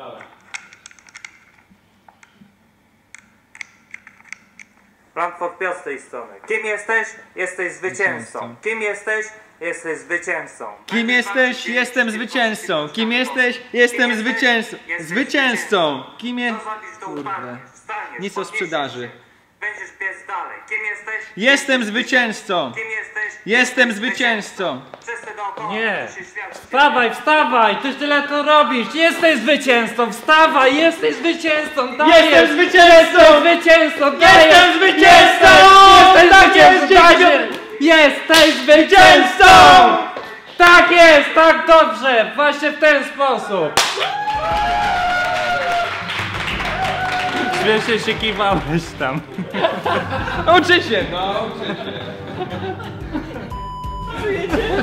Dobra. Frankfurt Piast z tej strony. Kim jesteś? Jesteś zwycięzcą. Kim jesteś? Jesteś zwycięzcą. Kim jesteś? Jestem zwycięzcą. Kim jesteś? Jestem zwycięzcą. Zwycięzcą. Kim jest? Kurde. Nic o sprzedaży. Będziesz pies dalej. Kim jesteś? Jestem zwycięzcą. Kim jesteś? Jestem zwycięzcą. Wszyscy dookoła Nie. Wstawaj, wstawaj! Tyś tyle to robisz! Jesteś zwycięzcą! Wstawaj! Jesteś zwycięzcą! Dajesz! Jestem zwycięzcą! zwycięzcą! Dajesz! Jestem zwycięzcą! Jesteś Tak jest, zwycięzcą! Dajesz! Jesteś zwycięzcą! Tak jest! Tak dobrze! Właśnie w ten sposób! Śmiesznie się kiwałeś tam. Uczy się, no, uczy się. No.